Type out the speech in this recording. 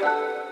Bye.